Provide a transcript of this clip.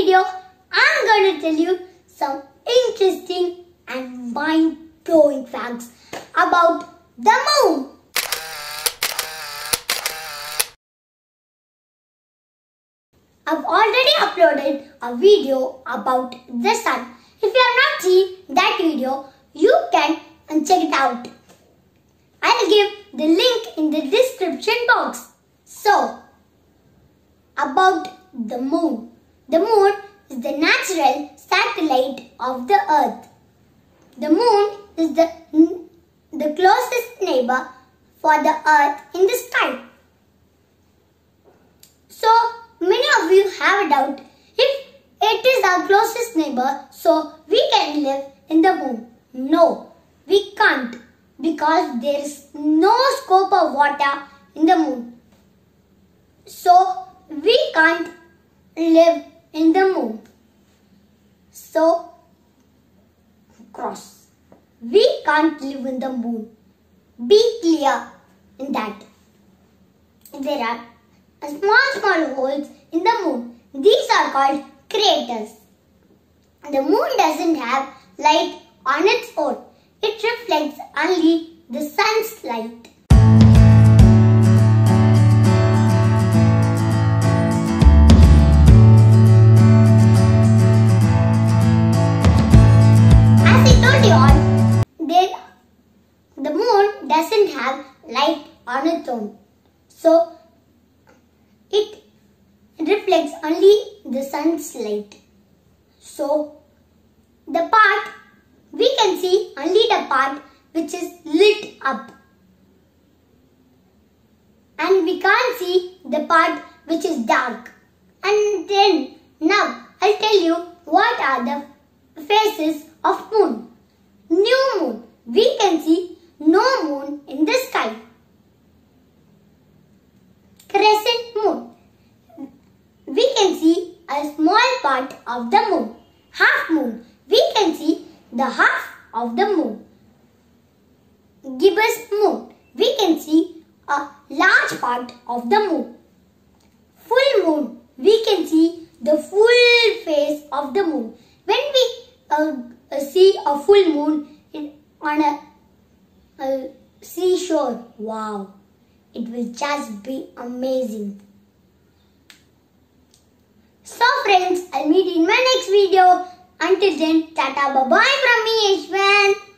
video, I'm going to tell you some interesting and mind-blowing facts about the moon. I've already uploaded a video about the sun. If you have not seen that video, you can check it out. I'll give the link in the description box. So, about the moon. The moon is the natural satellite of the earth. The moon is the, the closest neighbor for the earth in the sky. So, many of you have a doubt if it is our closest neighbor, so we can live in the moon. No, we can't because there is no scope of water in the moon. So, can't live in the moon. So, cross. We can't live in the moon. Be clear in that. There are small, small holes in the moon. These are called craters. The moon doesn't have light on its own. It reflects only the sun's light. Light on its own. So, it reflects only the sun's light. So, the part, we can see only the part which is lit up. And we can't see the part which is dark. And then, now, I'll tell you what are the phases of moon. New moon. We can see no moon in the sky. Crescent moon. We can see a small part of the moon. Half moon. We can see the half of the moon. Gibbous moon. We can see a large part of the moon. Full moon. We can see the full face of the moon. When we uh, see a full moon in, on a, a seashore, wow, it will just be amazing. So friends, I'll meet you in my next video. Until then, tata bye bye from me, Ishwar.